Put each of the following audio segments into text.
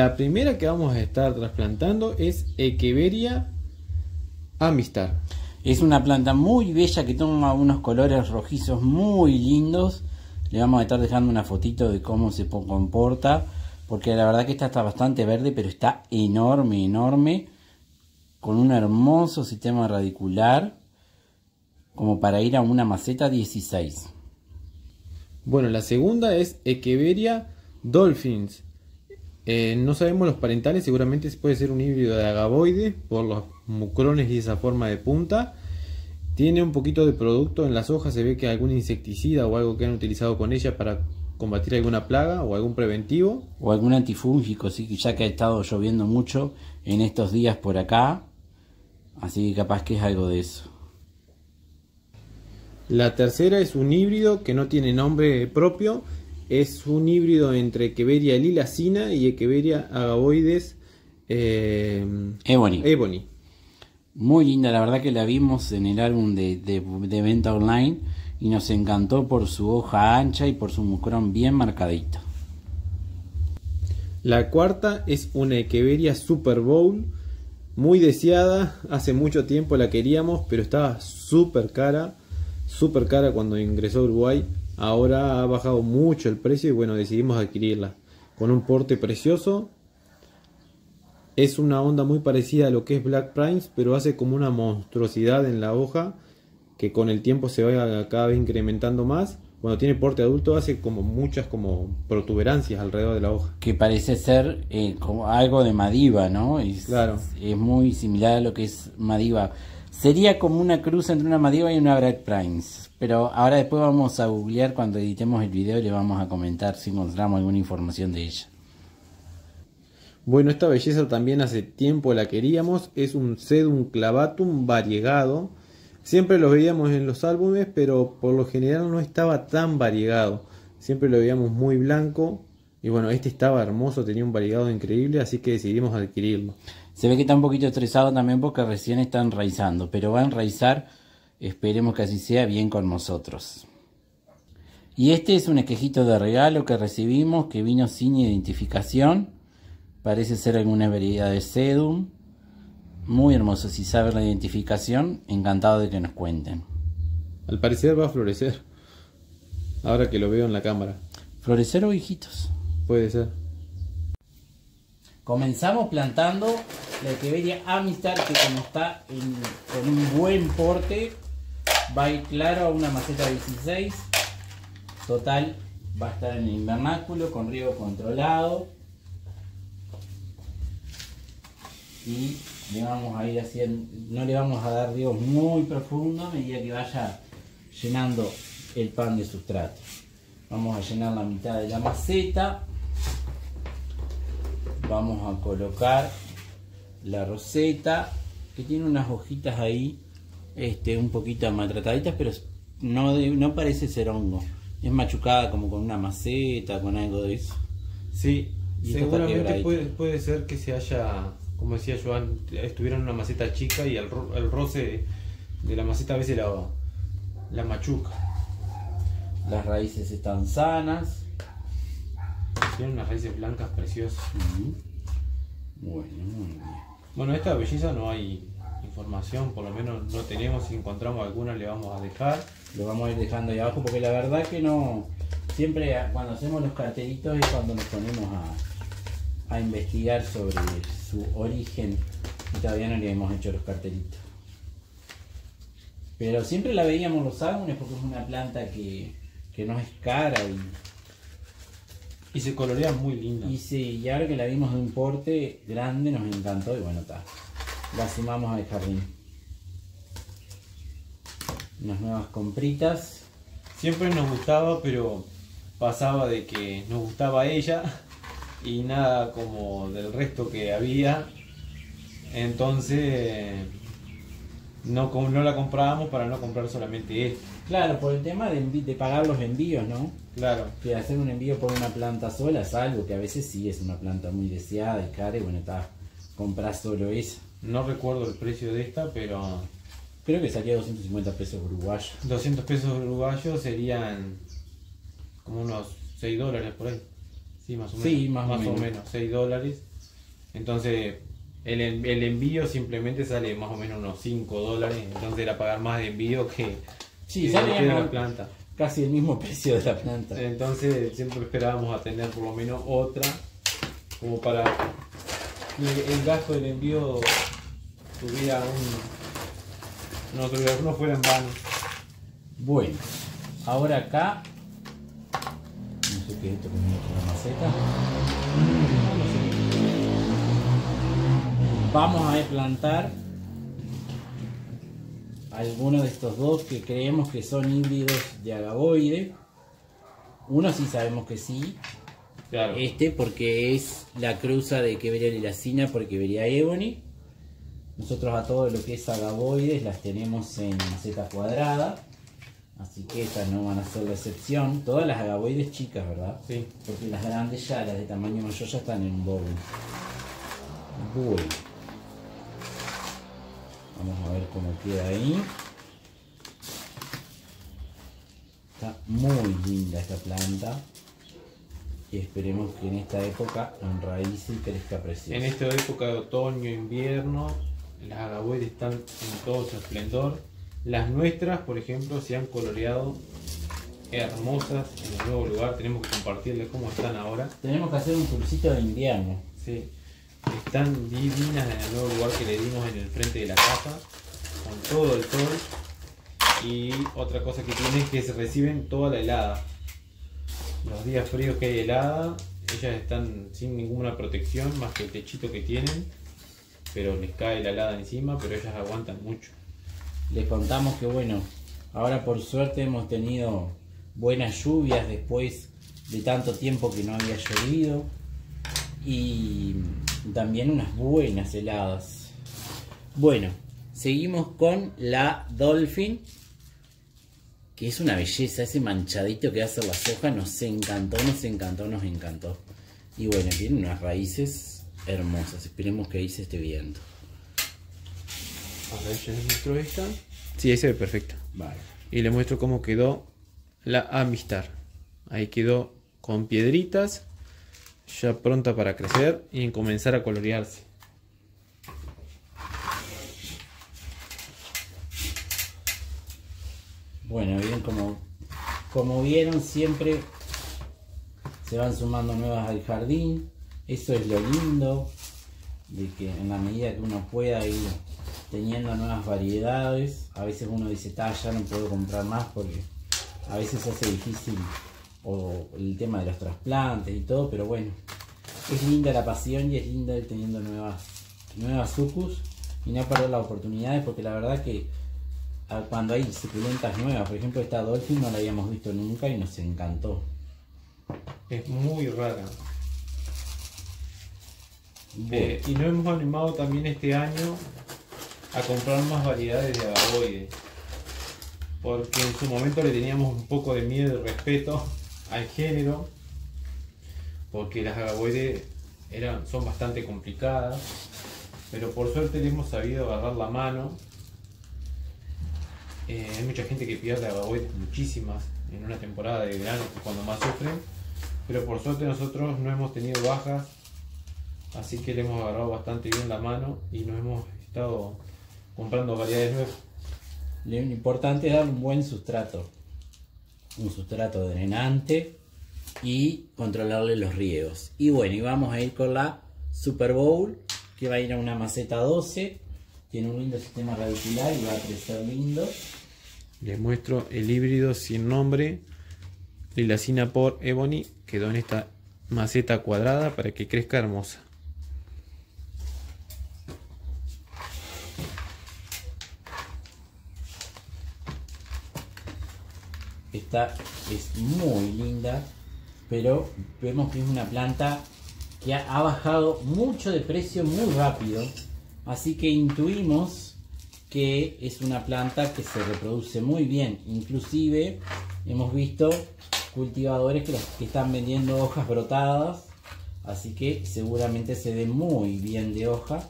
La primera que vamos a estar trasplantando es Echeveria Amistar. Es una planta muy bella que toma unos colores rojizos muy lindos. Le vamos a estar dejando una fotito de cómo se comporta. Porque la verdad que esta está bastante verde, pero está enorme, enorme. Con un hermoso sistema radicular. Como para ir a una maceta 16. Bueno, la segunda es Echeveria Dolphins. Eh, no sabemos los parentales, seguramente puede ser un híbrido de agavoide por los mucrones y esa forma de punta. Tiene un poquito de producto en las hojas, se ve que algún insecticida o algo que han utilizado con ella para combatir alguna plaga o algún preventivo. O algún antifúngico, sí, ya que ha estado lloviendo mucho en estos días por acá. Así que capaz que es algo de eso. La tercera es un híbrido que no tiene nombre propio. Es un híbrido entre Echeveria lilacina y Echeveria agavoides eh, ebony. Muy linda, la verdad que la vimos en el álbum de, de, venta online y nos encantó por su hoja ancha y por su mucrón bien marcadito. La cuarta es una Echeveria Super Bowl, muy deseada, hace mucho tiempo la queríamos, pero estaba súper cara súper cara cuando ingresó a Uruguay. Ahora ha bajado mucho el precio y bueno, decidimos adquirirla. Con un porte precioso. Es una onda muy parecida a lo que es Black Prince, pero hace como una monstruosidad en la hoja que con el tiempo se va cada vez incrementando más. Cuando tiene porte adulto hace como muchas como protuberancias alrededor de la hoja. Que parece ser eh, como algo de Madiva, ¿no? claro. Es muy similar a lo que es Madiva. Sería como una cruz entre una Madiva y una Black Prince. Pero ahora después vamos a googlear cuando editemos el video y le vamos a comentar si encontramos alguna información de ella. Bueno, esta belleza también hace tiempo la queríamos. Es un Sedum clavatum variegado. Siempre lo veíamos en los álbumes, pero por lo general no estaba tan variegado. Siempre lo veíamos muy blanco. Y bueno, este estaba hermoso, tenía un variegado increíble, así que decidimos adquirirlo. Se ve que está un poquito estresado también porque recién está enraizando, pero va a enraizar, esperemos que así sea, bien con nosotros. Y este es un esquejito de regalo que recibimos que vino sin identificación. Parece ser alguna variedad de sedum. Muy hermoso, si saben la identificación, encantado de que nos cuenten. Al parecer va a florecer. Ahora que lo veo en la cámara. ¿Florecer o hijitos? Puede ser. Comenzamos plantando la Echeveria Amistar que como está con un buen porte va a ir claro a una maceta 16 total va a estar en el invernáculo con riego controlado. Y le vamos a ir haciendo no le vamos a dar riego muy profundo a medida que vaya llenando el pan de sustrato. Vamos a llenar la mitad de la maceta vamos a colocar la roseta que tiene unas hojitas ahí este un poquito maltrataditas pero no, no parece ser hongo. Es machucada como con una maceta con algo de eso. Sí seguramente puede, ser que se haya como decía Joan estuviera en una maceta chica y el, el roce de la maceta a veces la, la machuca. Las raíces están sanas tiene unas raíces blancas preciosas. Bueno, muy bien. Bueno, esta belleza no hay información, por lo menos no tenemos. Si encontramos alguna, le vamos a dejar. Lo vamos a ir dejando ahí abajo porque la verdad que no. Siempre cuando hacemos los cartelitos es cuando nos ponemos a, a investigar sobre su origen y todavía no le hemos hecho los cartelitos. Pero siempre la veíamos los álbumes porque es una planta que, que no es cara y y se colorea muy linda. Y sí, y ahora que la vimos de un porte grande nos encantó y bueno, está. La sumamos al jardín. Unas nuevas compritas. Siempre nos gustaba, pero pasaba de que nos gustaba ella y nada como del resto que había. Entonces no, no la comprábamos para no comprar solamente esto. Claro, por el tema de, de pagar los envíos, ¿no? Claro. Que hacer un envío por una planta sola es algo que a veces sí es una planta muy deseada y cara y bueno, está, compras solo esa. No recuerdo el precio de esta, pero... Creo que salía 250 pesos uruguayos. 200 pesos uruguayos serían como unos 6 dólares por ahí. Sí, más o menos. Sí, más o menos. 6 dólares. Entonces, el, el envío simplemente sale más o menos unos 5 dólares. Entonces era pagar más de envío que, Sí, que sale la planta. Casi el mismo precio de la planta. Entonces siempre esperábamos a tener por lo menos otra como para que el gasto del envío tuviera un no tuviera no fuera en vano. Bueno, ahora acá. No sé qué es esto con la maceta. Vamos a plantar algunos de estos dos que creemos que son híbridos de agaboide. Uno sí sabemos que sí, Claro. este porque es la cruza de Queveria lilacina por Queveria ebony. Nosotros a todo lo que es agaboides las tenemos en maceta cuadrada. Así que estas no van a ser la excepción. Todas las agaboides chicas, ¿verdad? Sí. Porque las grandes ya, las de tamaño mayor ya están en bowl. Bueno. Vamos a ver cómo queda ahí. Está muy linda esta planta. Y esperemos que en esta época enraíce y crezca precioso. En esta época de otoño, invierno, las agaboides están en todo su esplendor. Las nuestras, por ejemplo, se han coloreado hermosas en el nuevo lugar. Tenemos que compartirles cómo están ahora. Tenemos que hacer un cursito de invierno. Sí, están divinas en el nuevo lugar que le dimos en el frente de la casa, con todo el sol. Y otra cosa que tienen es que se reciben toda la helada. Los días fríos que hay helada, ellas están sin ninguna protección más que el techito que tienen, pero les cae la helada encima, pero ellas aguantan mucho. Les contamos que bueno, ahora por suerte hemos tenido buenas lluvias después de tanto tiempo que no había llovido y también unas buenas heladas. Bueno, seguimos con la Dolphin, que es una belleza, ese manchadito que hace las hojas nos encantó, nos encantó, nos encantó. Y bueno, tiene unas raíces hermosas, esperemos que ahí se esté viendo. A ver, yo les muestro esta. Sí, ahí se ve perfecta. Vale. y le muestro cómo quedó la amistad. Ahí quedó con piedritas, ya pronta para crecer y en comenzar a colorearse. Bueno, bien, como, como vieron, siempre se van sumando nuevas al jardín. Eso es lo lindo, de que en la medida que uno pueda ir teniendo nuevas variedades, a veces uno dice, "Ta, ya no puedo comprar más porque a veces hace difícil o el tema de los trasplantes y todo, pero bueno, es linda la pasión y es linda ir teniendo nuevas, nuevas sucus y no perder las oportunidades porque la verdad que cuando hay suculentas nuevas, por ejemplo esta Dolphin no la habíamos visto nunca y nos encantó. Es muy rara. Bueno, Eh, y nos hemos animado también este año a comprar más variedades de agaboides. Porque en su momento le teníamos un poco de miedo y respeto al género. Porque las agaboides eran, son bastante complicadas. Pero por suerte le hemos sabido agarrar la mano. Eh, hay mucha gente que pierde agaboides muchísimas en una temporada de verano, cuando más sufren. Pero por suerte nosotros no hemos tenido bajas Así que le hemos agarrado bastante bien la mano y nos hemos estado comprando variedades nuevas. lo importante es dar un buen sustrato, un sustrato drenante y controlarle los riegos. Y bueno, y vamos a ir con la Super Bowl, que va a ir a una maceta 12, tiene un lindo sistema radicular y va a crecer lindo. Les muestro el híbrido sin nombre, Lilacina por Ebony, quedó en esta maceta cuadrada para que crezca hermosa. Esta es muy linda, pero vemos que es una planta que ha, bajado mucho de precio muy rápido. Así que intuimos que es una planta que se reproduce muy bien. Inclusive hemos visto cultivadores que, que están vendiendo hojas brotadas. Así que seguramente se ve muy bien de hoja.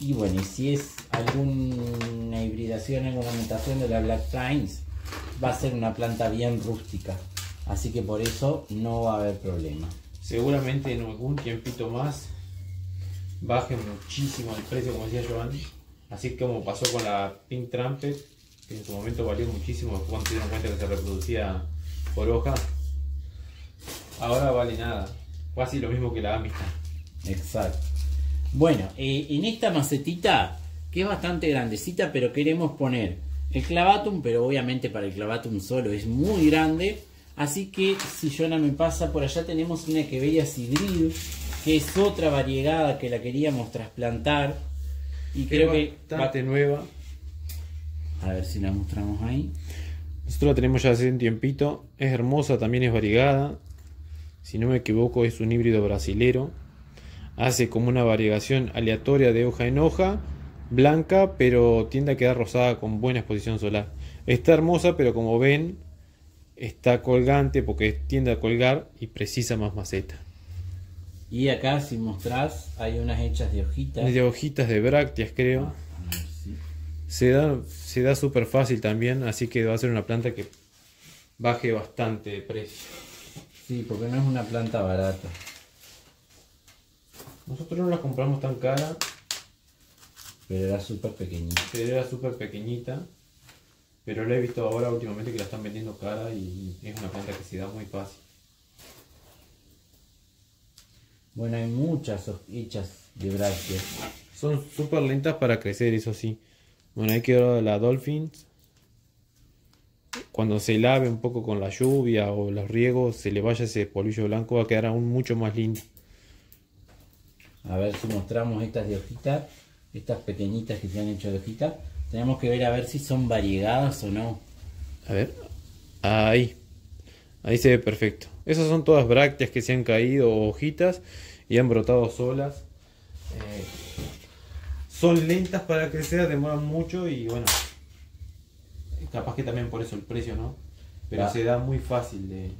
Y bueno, y si es alguna hibridación, alguna mutación de la Black Pines, va a ser una planta bien rústica. Así que por eso no va a haber problema. seguramente en algún tiempito más baje muchísimo el precio, como decía Joan. Así como pasó con la Pink Trumpet, que en su momento valió muchísimo cuando se dieron cuenta que se reproducía por hoja. Ahora vale nada. Casi lo mismo que la Amistad. Exacto. Bueno, eh, en esta macetita, que es bastante grandecita, pero queremos poner el clavatum, pero obviamente para el clavatum solo es muy grande. Así que si Jonah me pasa, por allá tenemos una que bella Sigrid, que es otra variegada que la queríamos trasplantar. Y creo que... bastante nueva. A ver si la mostramos ahí. Nosotros la tenemos ya hace un tiempito. Es hermosa, también es variegada. Si no me equivoco, es un híbrido brasilero. Hace como una variegación aleatoria de hoja en hoja, blanca, pero tiende a quedar rosada con buena exposición solar. Está hermosa, pero como ven, está colgante porque tiende a colgar y precisa más maceta. Y acá, si mostrás, hay unas hechas de hojitas. De hojitas de brácteas, creo. Ah, ver Se da, se da súper fácil también, así que va a ser una planta que baje bastante de precio. Sí, porque no es una planta barata. Nosotros no la compramos tan cara, Pero era súper pequeñita. pero era súper pequeñita. Pero la he visto ahora últimamente que la están vendiendo cara y es una planta que se da muy fácil. Bueno, hay muchas ho- hechas de brácteas. Son súper lentas para crecer, eso sí. Bueno, hay que ver la Dolphins. Cuando se lave un poco con la lluvia o los riegos, se le vaya ese polvillo blanco, va a quedar aún mucho más lindo. A ver si mostramos estas de hojita. Estas pequeñitas que se han hecho de hojita. Tenemos que ver a ver si son variegadas o no. A ver. Ahí. Ahí se ve perfecto. Esas son todas brácteas que se han caído hojitas y han brotado solas. Eh, son lentas para crecer, demoran mucho y bueno. Capaz que también por eso el precio, ¿no? Pero Va. se da muy fácil de.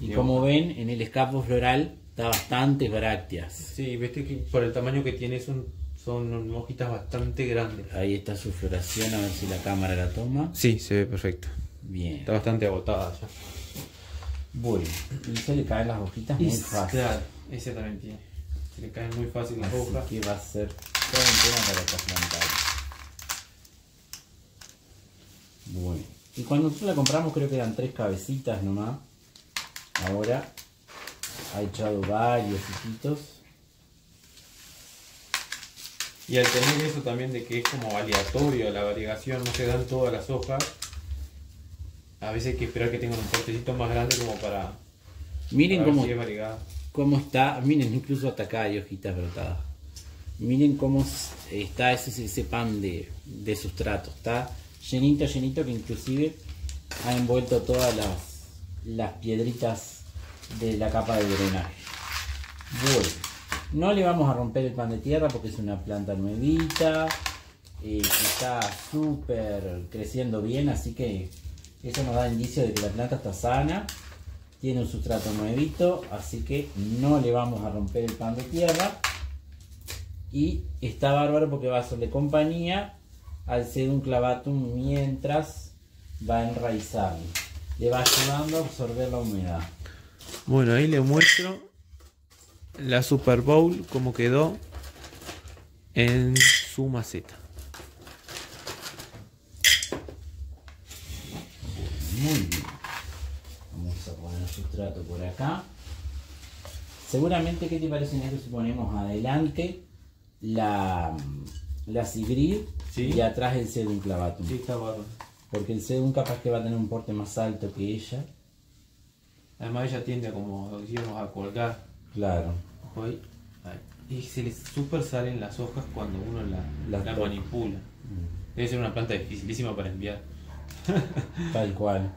Y de como hoja. ven, en el escapo floral está bastantes brácteas. Sí, viste que por el tamaño que tiene son, son hojitas bastante grandes. Ahí está su floración, a ver si la cámara la toma. Sí, se ve perfecto. Bien. Está bastante agotada ya. Bueno, y se le caen las hojitas muy fácil. Claro, ese también tiene. Se le caen muy fácil las hojas. Así que va a ser todo un tema para trasplantar. Bueno, y cuando nosotros la compramos creo que eran tres cabecitas nomás. Ahora ha echado varios hijitos. Y al tener eso también de que es como aleatorio la variegación, no se dan todas las hojas, a veces hay que esperar que tengan un portecito más grande como para, Miren para ver cómo, si es variegada. cómo está, miren incluso hasta acá hay hojitas brotadas. Miren cómo está ese, ese pan de, de sustrato. Está llenito, llenito que inclusive ha envuelto todas las, las piedritas de la capa de drenaje. Bueno, no le vamos a romper el pan de tierra porque es una planta nuevita. eh, está súper creciendo bien, así que eso nos da indicio de que la planta está sana. Tiene un sustrato nuevito, así que no le vamos a romper el pan de tierra. Y está bárbaro porque va a hacerle compañía al sedum clavatum mientras va enraizando. Le va ayudando a absorber la humedad. Bueno, ahí le muestro la Super Bowl como quedó en su maceta. Muy bien. Vamos a poner el sustrato por acá. Seguramente, ¿qué te parece Negro, si ponemos adelante la, la Sigrid Sí. y atrás el sedum clavatum? Sí, está bárbaro. Porque el sedum capaz que va a tener un porte más alto que ella. Además ella tiende a, como decíamos, a colgar. Claro. Y se le super salen las hojas cuando uno la, Las la manipula. Debe ser una planta dificilísima para enviar. Tal cual.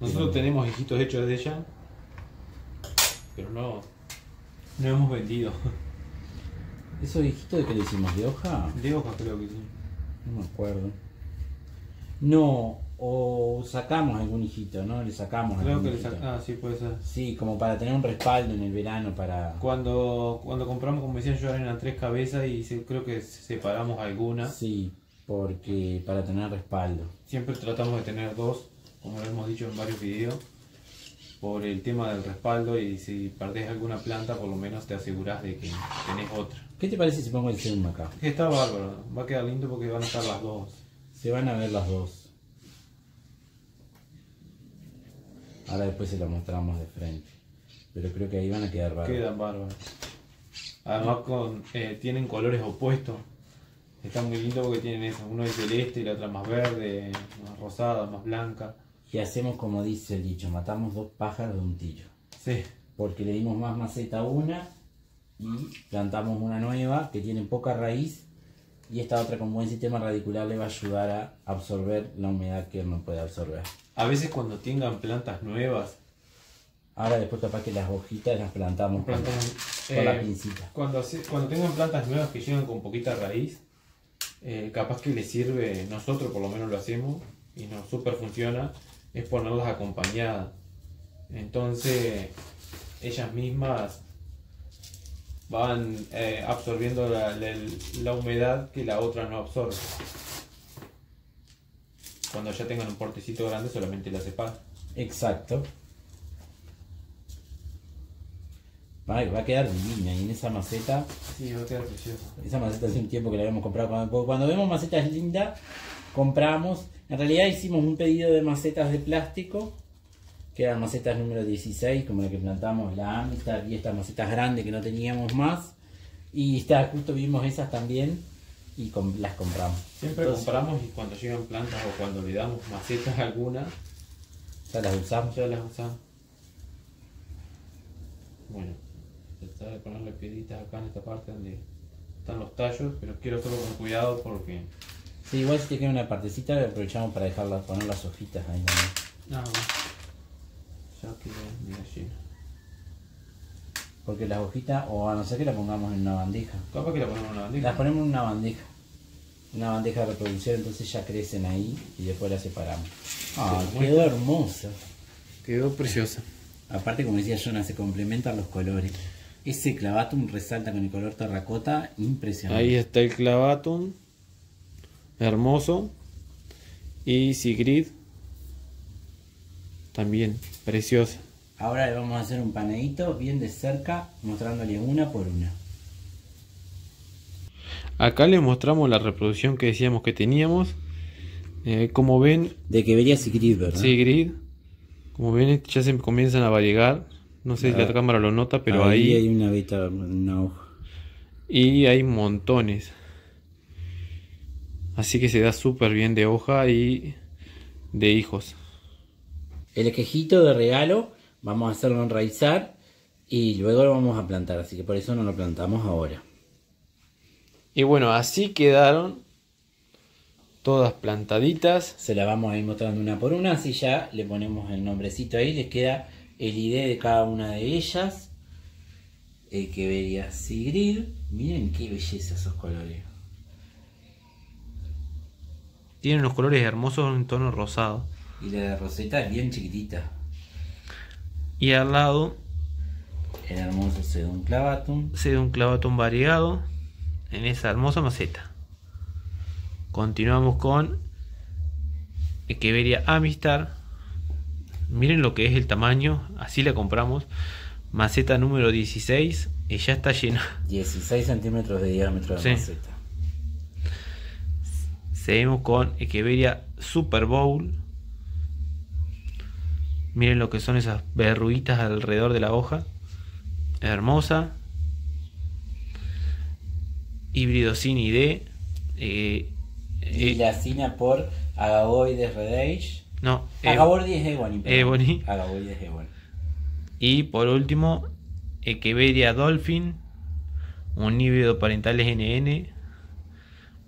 Nosotros tenemos hijitos hechos de ella, pero no, no hemos vendido. ¿Eso dijiste de que le hicimos de hoja? De hoja creo que sí. No me acuerdo. No, o sacamos algún hijito, ¿no? Le sacamos Creo algún que le sac- Ah, sí, puede ser. Sí, como para tener un respaldo en el verano para... Cuando, cuando compramos, como decían yo, eran tres cabezas y se- creo que separamos algunas. Sí, porque para tener respaldo. Siempre tratamos de tener dos, como lo hemos dicho en varios videos, por el tema del respaldo y si perdés alguna planta por lo menos te aseguras de que tenés otra. ¿Qué te parece si pongo el zoom acá? Está bárbaro, va a quedar lindo porque van a estar las dos. Se van a ver las dos. Ahora después se lo mostramos de frente. Pero creo que ahí van a quedar bárbaros. Quedan bárbaros. Además con, eh, tienen colores opuestos. Está muy lindo porque tienen eso. Uno es celeste y la otra más verde, más rosada, más blanca. Y hacemos como dice el dicho, matamos dos pájaros de un tiro. Sí. Porque le dimos más maceta a una y plantamos una nueva que tiene poca raíz y esta otra con buen sistema radicular le va a ayudar a absorber la humedad que no puede absorber. A veces cuando tengan plantas nuevas, Ahora después capaz que las hojitas las plantamos con, la eh, pincita. Cuando, cuando tengan plantas nuevas que llegan con poquita raíz, eh, capaz que les sirve, nosotros por lo menos lo hacemos y nos super funciona, es ponerlas acompañadas. Entonces, ellas mismas van eh, absorbiendo la, la- la humedad que la otra no absorbe. Cuando ya tengan un portecito grande, solamente la separan. Exacto. Va, va a quedar divina y en esa maceta, Sí, va a quedar precioso. esa maceta hace un tiempo que la habíamos comprado. Cuando vemos macetas lindas, compramos. En realidad hicimos un pedido de macetas de plástico, que eran macetas número 16, como la que plantamos la Amistad y estas macetas grandes que no teníamos más. Y está, justo vimos esas también y com- las compramos. Siempre Entonces, compramos y cuando llegan plantas o cuando le damos macetas alguna, Ya las usamos. ya las usamos. Bueno, tratar de ponerle piedritas acá en esta parte donde están los tallos, pero quiero hacerlo con cuidado porque Sí, igual si te queda una partecita, aprovechamos para dejarla, poner las hojitas ahí también. más. Ya quedó mira lleno. Porque las hojitas, o a no ser que la pongamos en una bandeja. Capaz que la ponemos en una bandeja. Las ponemos en una bandeja. Una bandeja de reproducción, entonces ya crecen ahí y después las separamos. Ah, Sí, quedó hermosa. Quedó preciosa. Aparte, como decía Jonah, se complementan los colores. Ese clavatum resalta con el color terracota, impresionante. Ahí está el clavatum, hermoso. Y Sigrid, también preciosa. Ahora le vamos a hacer un panadito bien de cerca, mostrándole una por una. Acá les mostramos la reproducción que decíamos que teníamos. Eh, como ven, De que vería Sigrid, ¿verdad? Sigrid, como ven, ya se comienzan a variegar. No sé si la Ah. cámara lo nota, pero ahí, ahí. hay una beta, una hoja. Y hay montones. Así que se da súper bien de hoja y de hijos. El quejito de regalo vamos a hacerlo enraizar y luego lo vamos a plantar, así que por eso no lo plantamos ahora. Y bueno, así quedaron todas plantaditas. Se la vamos a ir mostrando una por una, así ya le ponemos el nombrecito ahí, les queda el ID de cada una de ellas. El que vería Sigrid. Miren qué belleza esos colores. Tienen los colores hermosos en tono rosado. Y la de Rosetta es bien chiquitita. Y al lado El hermoso Sedum clavatum. se da un clavatón variegado en esa hermosa maceta. Continuamos con Echeveria Amistar. Miren lo que es el tamaño, así la compramos. Maceta número 16 y ya está llena. 16 centímetros de diámetro de Sí. maceta. Seguimos con Echeveria Super Bowl. Miren lo que son esas verruguitas alrededor de la hoja. Hermosa. Híbrido sin ID. Eh, Y eh, la cina por Agaboides redage. no, eh, Agaboides ebony. Ebony. Agaboides ebony. y por último, Echeveria Dolphin. Un híbrido parentales NN.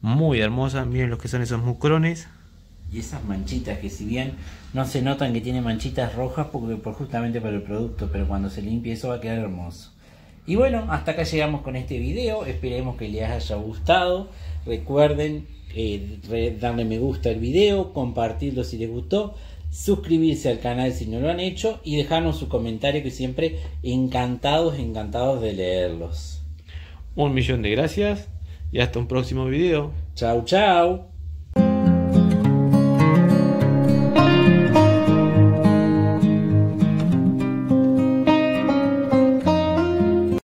Muy hermosa. Miren lo que son esos mucrones. Y esas manchitas que si bien no se notan que tiene manchitas rojas porque por justamente por el producto, pero cuando se limpie eso va a quedar hermoso. Y bueno, hasta acá llegamos con este video, esperemos que les haya gustado. Recuerden eh, darle me gusta al video, compartirlo si les gustó, suscribirse al canal si no lo han hecho y dejarnos su comentario que siempre encantados, encantados de leerlos. Un millón de gracias y hasta un próximo video. Chau, chau.